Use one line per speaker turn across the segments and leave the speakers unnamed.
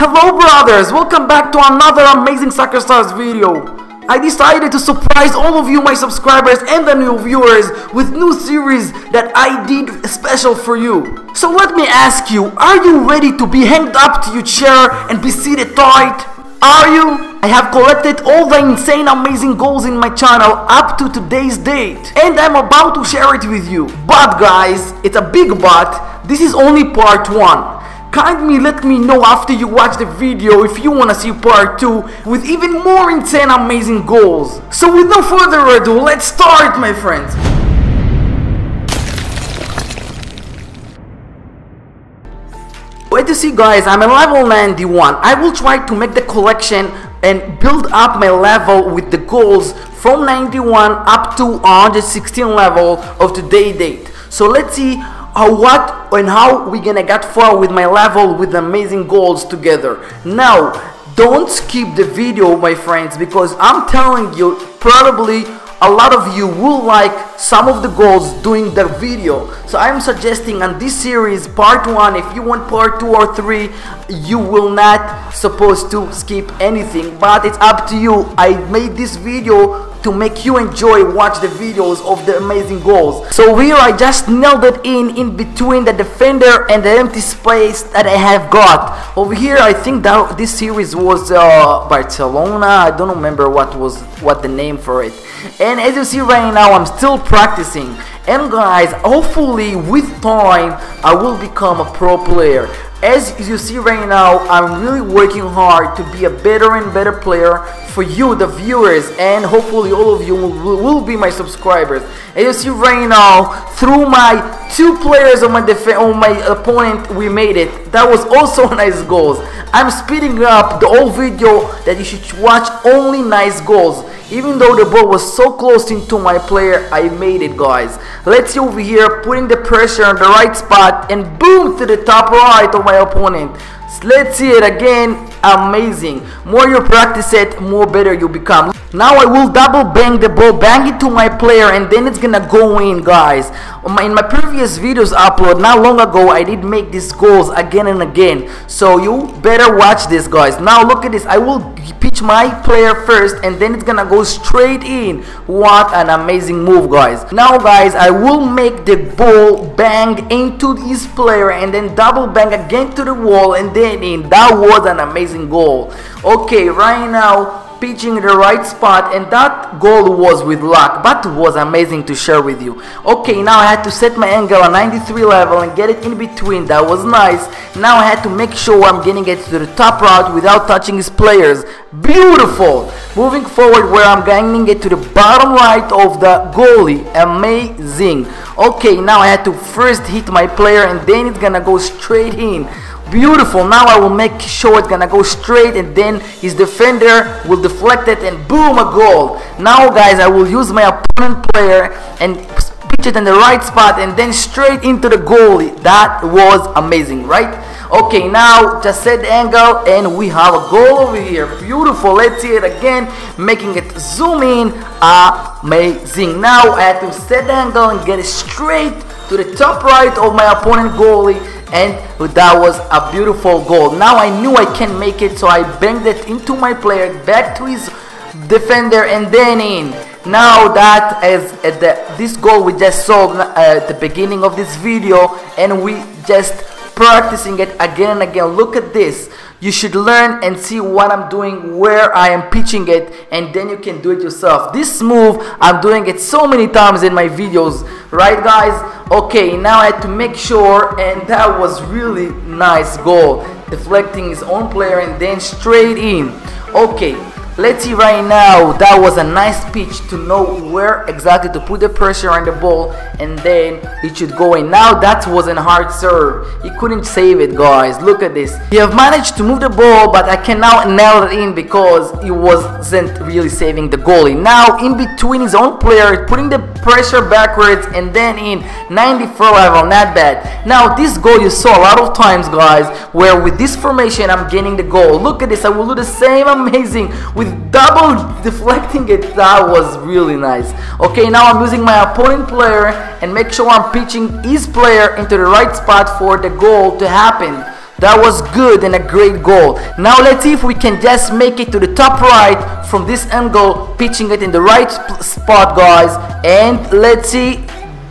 Hello brothers, welcome back to another amazing Soccer Stars video. I decided to surprise all of you my subscribers and the new viewers with new series that I did special for you. So let me ask you, are you ready to be hanged up to your chair and be seated tight? Are you? I have collected all the insane amazing goals in my channel up to today's date and I'm about to share it with you. But guys, it's a big but, this is only part 1. Kindly let me know after you watch the video if you wanna see part 2 with even more insane amazing goals. So with no further ado, let's start my friends. Wait to see guys, I'm at level 91. I will try to make the collection and build up my level with the goals from 91 up to 116 level of today date. So let's see how what and how we gonna get far with my level with amazing goals together. Now don't skip the video my friends because i'm telling you probably a lot of you will like some of the goals doing the video. So i'm suggesting on this series part one if you want part two or three you will not supposed to skip anything but it's up to you. I made this video to make you enjoy watch the videos of the amazing goals. So here I just nailed it in in between the defender and the empty space that I have got. Over here I think that this series was uh, Barcelona. I don't remember what was what the name for it. And as you see right now I'm still practicing. And guys hopefully with time I will become a pro player. As you see right now I'm really working hard to be a better and better player for you the viewers and hopefully all of you will, will be my subscribers as you see right now through my two players on my on my opponent we made it that was also nice goals I'm speeding up the whole video that you should watch only nice goals even though the ball was so close into my player, I made it guys. Let's see over here, putting the pressure on the right spot and boom to the top right of my opponent. Let's see it again. Amazing. More you practice it, more better you become. Now I will double bang the ball, bang it to my player and then it's gonna go in guys. Um, in my previous videos upload, not long ago, I did make these goals again and again. So you better watch this guys. Now look at this. I will pitch my player first and then it's gonna go straight in. What an amazing move guys. Now guys, I will make the ball bang into this player and then double bang again to the wall and then in. That was an amazing goal. Okay, right now pitching the right spot and that goal was with luck. But was amazing to share with you. Okay now I had to set my angle at 93 level and get it in between. That was nice. Now I had to make sure I'm getting it to the top route without touching his players. Beautiful. Moving forward where I'm getting it to the bottom right of the goalie. Amazing. Okay now I had to first hit my player and then it's gonna go straight in Beautiful. Now I will make sure it's gonna go straight and then his defender will deflect it and boom, a goal. Now guys, I will use my opponent player and pitch it in the right spot and then straight into the goalie. That was amazing, right? Okay, now just set the angle and we have a goal over here. Beautiful. Let's see it again, making it zoom in. Amazing. Now I have to set the angle and get it straight to the top right of my opponent goalie and that was a beautiful goal. Now I knew I can make it so I banged it into my player back to his defender and then in. Now that is at the, this goal we just saw uh, at the beginning of this video and we just practicing it again and again. Look at this. You should learn and see what I'm doing where I am pitching it and then you can do it yourself. This move I'm doing it so many times in my videos right guys? Okay now I had to make sure and that was really nice goal. Deflecting his own player and then straight in. Okay Let's see right now, that was a nice pitch to know where exactly to put the pressure on the ball and then it should go in. Now that was a hard serve. He couldn't save it guys. Look at this. He have managed to move the ball but I can now nail it in because he wasn't really saving the goalie. Now in between his own player, putting the pressure backwards and then in 94 level, not bad. Now this goal you saw a lot of times guys where with this formation I'm getting the goal. Look at this, I will do the same amazing with double deflecting it that was really nice. Okay now I'm using my opponent player and make sure I'm pitching his player into the right spot for the goal to happen. That was good and a great goal. Now let's see if we can just make it to the top right from this angle pitching it in the right spot guys. And let's see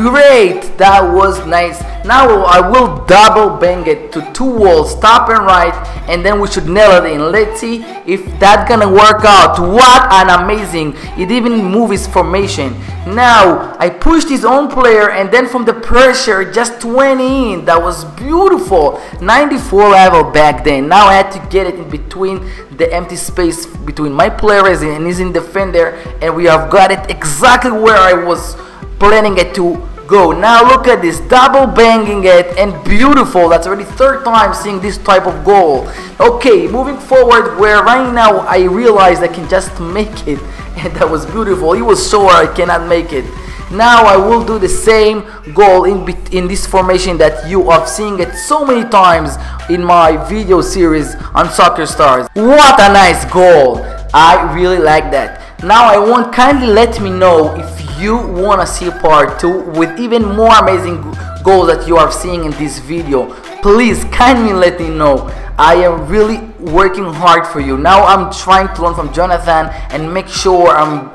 great that was nice. Now I will double bang it to two walls top and right and then we should nail it in. Let's see if that gonna work out. What an amazing it even moves his formation. Now I pushed his own player and then from the pressure just 20 in. That was beautiful. 94 level back then. Now I had to get it in between the empty space between my players and his defender and we have got it exactly where I was planning it to go now look at this double banging it and beautiful that's already third time seeing this type of goal okay moving forward where right now I realized I can just make it and that was beautiful it was sure I cannot make it now I will do the same goal in, in this formation that you have seen it so many times in my video series on Soccer Stars. What a nice goal! I really like that. Now I want kindly let me know if you wanna see part 2 with even more amazing goals that you are seeing in this video. Please kindly let me know. I am really working hard for you. Now I'm trying to learn from Jonathan and make sure I'm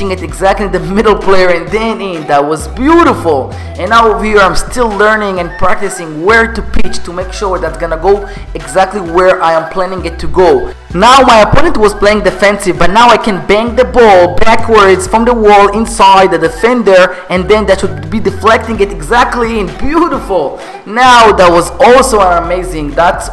it exactly the middle player and then in that was beautiful. And now over here I'm still learning and practicing where to pitch to make sure that's gonna go exactly where I am planning it to go. Now my opponent was playing defensive but now I can bang the ball backwards from the wall inside the defender and then that should be deflecting it exactly in beautiful. Now that was also amazing. That's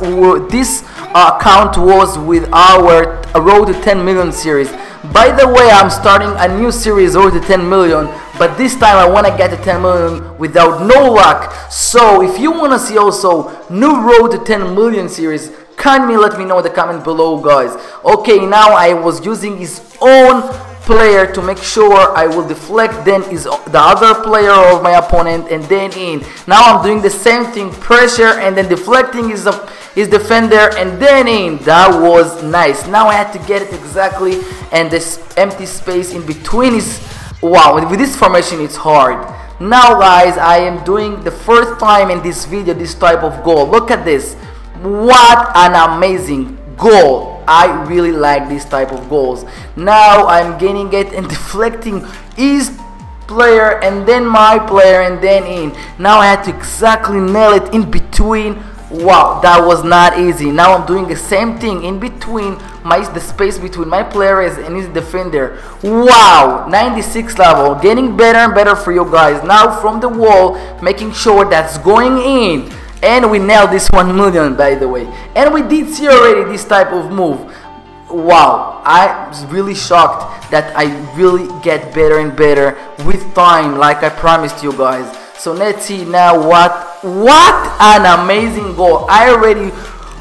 this uh, count was with our road to 10 million series by the way, I'm starting a new series Road to 10 million, but this time I want to get to 10 million without no luck. So if you want to see also new Road to 10 million series, kindly let me know in the comment below guys. Okay, now I was using his own player to make sure I will deflect then is the other player of my opponent and then in. Now I'm doing the same thing, pressure and then deflecting is a his defender and then in that was nice. Now I had to get it exactly and this empty space in between is wow with this formation it's hard. Now guys I am doing the first time in this video this type of goal. Look at this. What an amazing goal. I really like this type of goals. Now I'm gaining it and deflecting his player and then my player and then in. Now I had to exactly nail it in between wow that was not easy. Now i'm doing the same thing in between my the space between my players and his defender. Wow 96 level getting better and better for you guys. Now from the wall making sure that's going in. And we nailed this 1 million by the way. And we did see already this type of move. Wow i was really shocked that i really get better and better with time like i promised you guys so let's see now what what an amazing goal. I already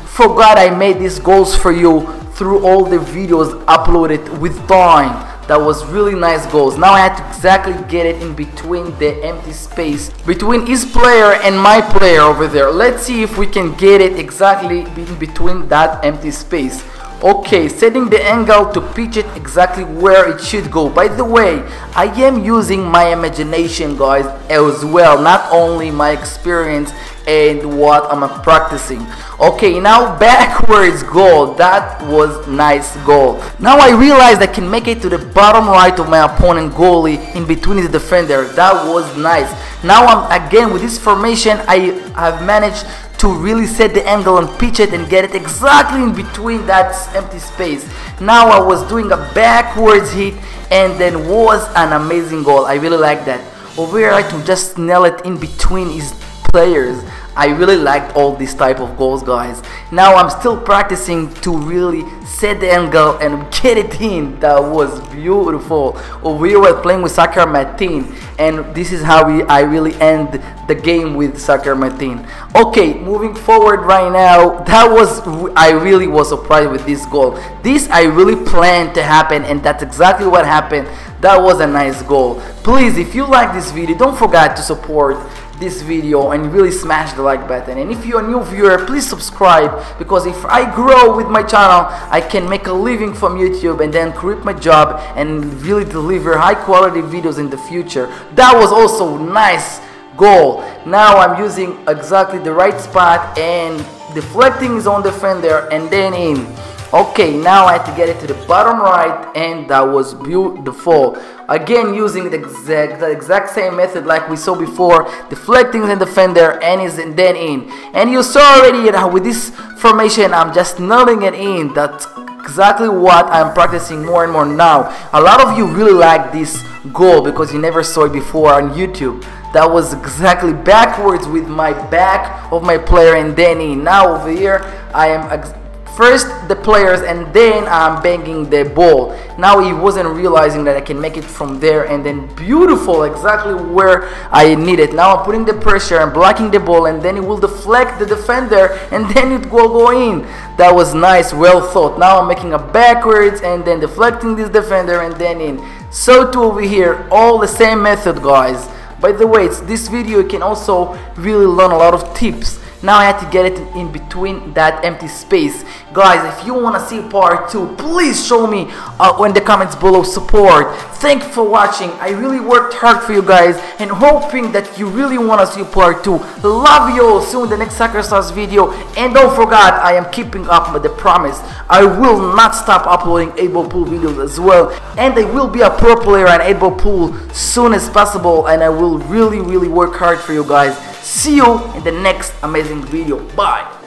forgot I made these goals for you through all the videos uploaded with time. That was really nice goals. Now I had to exactly get it in between the empty space between his player and my player over there. Let's see if we can get it exactly in between that empty space. Okay, setting the angle to pitch it exactly where it should go. By the way, I am using my imagination guys as well, not only my experience and what I'm practicing. Okay, now backwards goal. That was nice goal. Now I realized I can make it to the bottom right of my opponent goalie in between his defender. That was nice. Now I'm again with this formation I have managed to really set the angle and pitch it and get it exactly in between that empty space. Now I was doing a backwards hit and then was an amazing goal. I really like that. Over here I to just nail it in between his players. I really liked all these type of goals guys. Now I'm still practicing to really set the angle and get it in. That was beautiful. We were playing with Soccer Martin and this is how we I really end the game with Soccer Martin. Okay, moving forward right now, that was I really was surprised with this goal. This I really planned to happen and that's exactly what happened. That was a nice goal. Please, if you like this video, don't forget to support this video and really smash the like button. And if you're a new viewer please subscribe because if I grow with my channel I can make a living from YouTube and then quit my job and really deliver high quality videos in the future. That was also nice goal. Now I'm using exactly the right spot and deflecting is on the fender and then in okay now I had to get it to the bottom right and that was beautiful. Again using the exact, the exact same method like we saw before deflecting in the fender and is then in. And you saw already that with this formation I'm just nailing it in. That's exactly what I'm practicing more and more now. A lot of you really like this goal because you never saw it before on YouTube. That was exactly backwards with my back of my player and then in. Now over here I am first the players and then I'm banging the ball. Now he wasn't realizing that I can make it from there and then beautiful exactly where I need it. Now I'm putting the pressure and blocking the ball and then it will deflect the defender and then it will go in. That was nice well thought. Now I'm making a backwards and then deflecting this defender and then in. So to over here all the same method guys. By the way this video you can also really learn a lot of tips now I had to get it in between that empty space. Guys if you want to see part 2 please show me uh, in the comments below support. Thank you for watching. I really worked hard for you guys and hoping that you really want to see part 2 love you all. You in the next Soccer Stars video. And don't forget I am keeping up with the promise. I will not stop uploading 8 Ball Pool videos as well. And I will be a pro player on 8 Ball Pool soon as possible. And I will really really work hard for you guys See you in the next amazing video. Bye.